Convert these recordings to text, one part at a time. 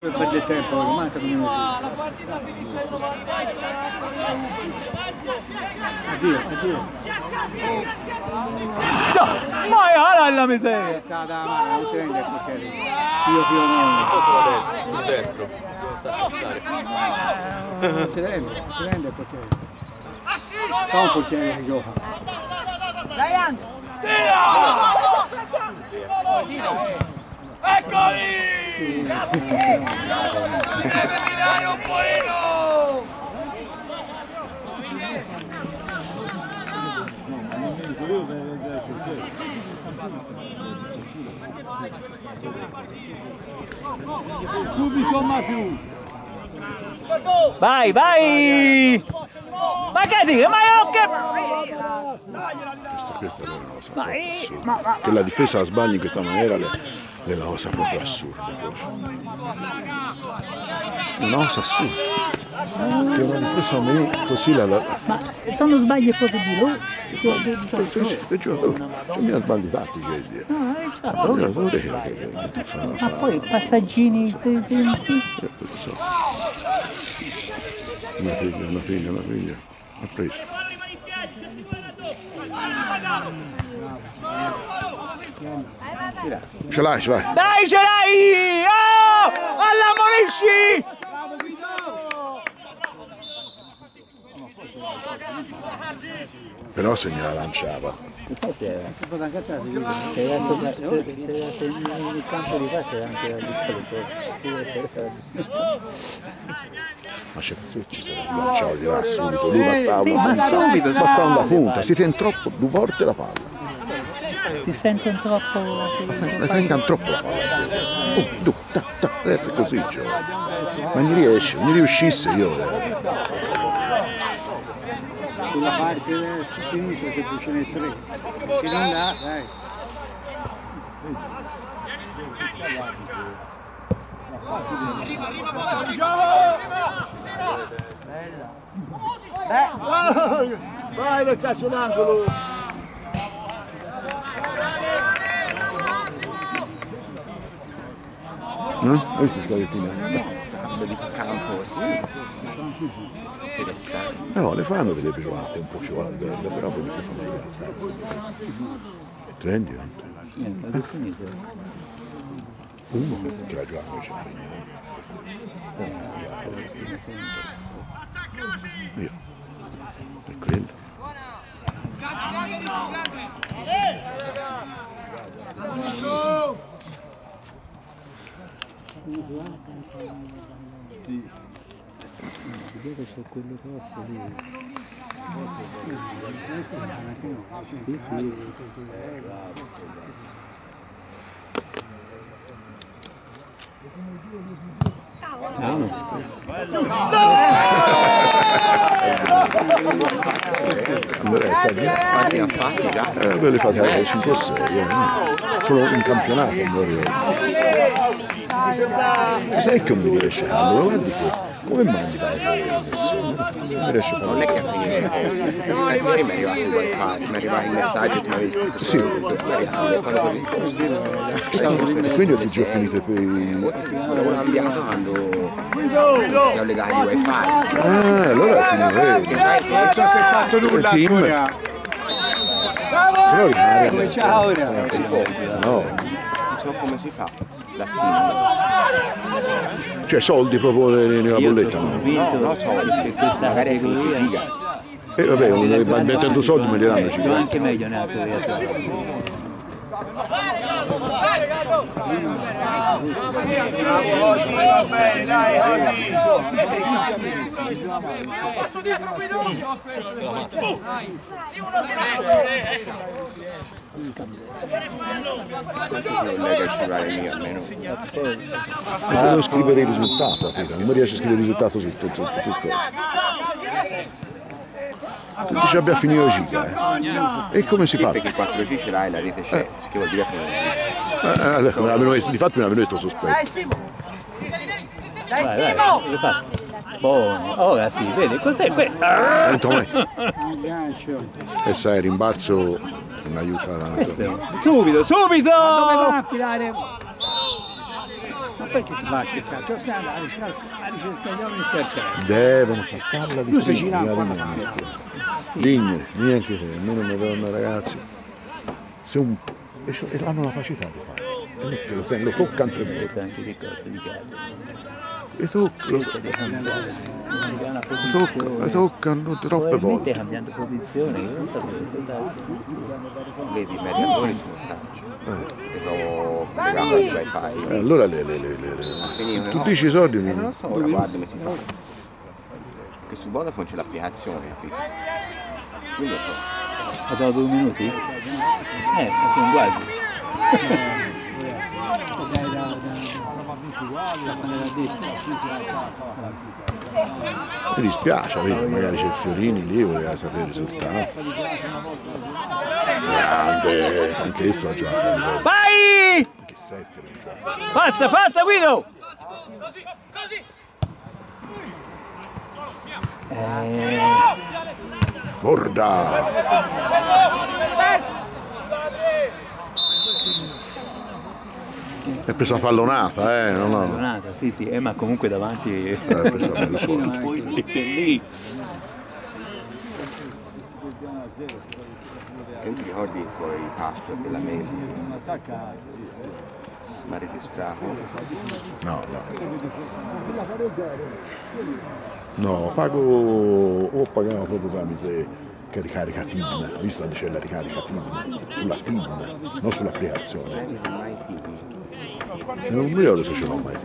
Per perdere tempo, manca due minuti. La partita finisce al 90 Addio, addio. Ma ora la miseria! Sta da mano, non si rende portiere. Io più o meno. Sulla destra, sul destro. Non si rende, non si rende portiere. Fa un portiere che gioca. Eccoli! Deve tirare un pochino! Subito ma più. Vai, vai! Ma che dici? Ma io che... Questa, questa è una cosa Ma, eh, assurda. ma- ma- Che la difesa sbagli in questa maniera le- è una cosa proprio assurda. proprio. Una cosa assurda. Che una difesa me- così la... Ma sono sbagli proprio di loro. dei giocatori, c'è meno sbagli tattici, che dire. Eh, Ma poi passaggini... Una figlia, una figlia, una figlia. Ha preso. Ce l'hai, ce l'hai. Dai, ce l'hai! Oh! Alla Morisci! Però se gliela lanciava. Si può anche alzare, si chiude. Se adesso nel campo di pace anche la Ma c'è se ci sarà sganciato di là subito. Lui bastava sì, ma punta. subito, Bastava una punta, si tiene troppo due volte la palla. Si sentono troppo... Ne tengono troppo la palla. Oh, tu, ta, ta, adesso è così gioca. Ma non riesce, non riuscisse io. eh. Sulla parte destra, sinistra se tu ce n'è tre. Se non dà, dai. Vai nel calcio in angolo! No? Hai visto scalettina? di campo, sì. Interessante. No, le fanno delle provate un po' più alte, però poi le fanno le altre. Ti rendi conto? Uno che la gioca invece la Io. È quello. c'è quello grosso lì. Sì, sì. Quanti ne ha fatti? Eh, ve le fate anche 5 o 6, eh. Solo in campionato, riesco. Sai che non mi riesce a farlo? Guardi che come mai mi dai Non riesce a Non farlo. è che a finire ieri mi è arrivato il wifi, mi è arrivato il messaggio e tu mi avevi scritto Sì. Quindi ho già finito per i... L'avevo cambiato quando si sono legati i wifi. Ah, allora finirei. Non si è fatto nulla ancora. Comincia ora. No, Non so come si fa. Cioè soldi proprio nella bolletta, no? No, no, so, magari hai finito. E vabbè, un- mettendo soldi me li danno Sono 50. anche meglio nella teoria. Questo si vuol che ci vale lì almeno. Ma devo scrivere il risultato, non mi riesce a scrivere il risultato su tutto, tutto, tutto questo. Dice abbia finito il giga, eh. E come si Sì, fa? perché il 4G ce l'hai, la rete c'è, che vuol dire fare Eh, eh, di fatto me l'avevano messo sospetto. Vai, vai, lo fa. Buono, ora sì, vedi, cos'è questo? Ah! E sai, rimbalzo non aiuta tanto. Subito, subito! Dove va a filare? perché ti va a cercare? Cioè, stai andando a ricercare, a ricercare gli uomini scherziare. Devono passarla di Lui si gira la un po'. Digne, neanche te, almeno mi devono ragazzi. Se un... E hanno la capacità di fare. E lo, lo toccano tre volte. Vedete anche caldo. E toccano, lo, una lo toccano, troppe volte. cambiando posizione, io non sapevo. Vedi i mediatori ti messaggio. Che lo legamo al wifi. E allora le, le, le, le, le- tu dici i soldi, Eh, non mi- lo so, ora guarda come si fa. Che su Vodafone c'è l'applicazione, lo so. Ha dato due minuti? Eh, sono uguali. Mi dispiace, vedi, magari c'è Fiorini lì, voleva sapere il risultato. Grande, anche questo ha giocato. Vai! Che sette. Forza, forza Guido! Eh, Borda! È preso la pallonata, eh, non ho... Donata, sì, sì, eh, ma comunque davanti Eh, preso la bella forte. poi è lì. Che non ti ricordi i tuoi password della mail? Ma registrato? No, no. No, pago o pagavo proprio tramite caricare TIN, visto la ricarica TIN, sulla TIN, non sull'applicazione. Non mi ricordo se ce l'ho mai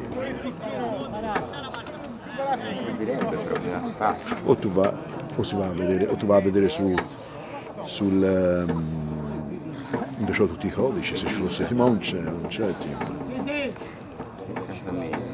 faccia. O tu va, o si va a vedere, o tu vai a vedere su, sul ehm, dove c'ho tutti i codici, se ci fosse, ma non c'è, non c'è TIN. Sempre a me.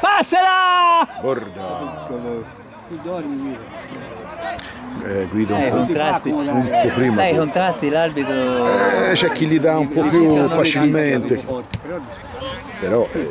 Passala! Borda! Eh, Guido Eh, un po', contrasti. un po' prima. Dai, i contrasti l'arbitro. Eh, c'è chi gli dà un po' più facilmente, però eh,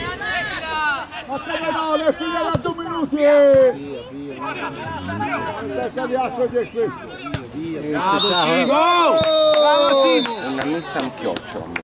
è finita da due minuti! Che cazzo di questo? Bravo Simo! Bravo Simo! Una messa un chiocciola.